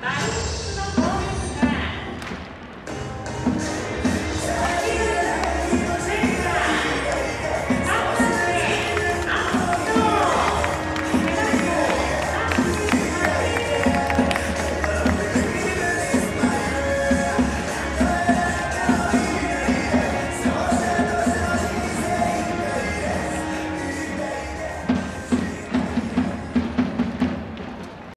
Bye.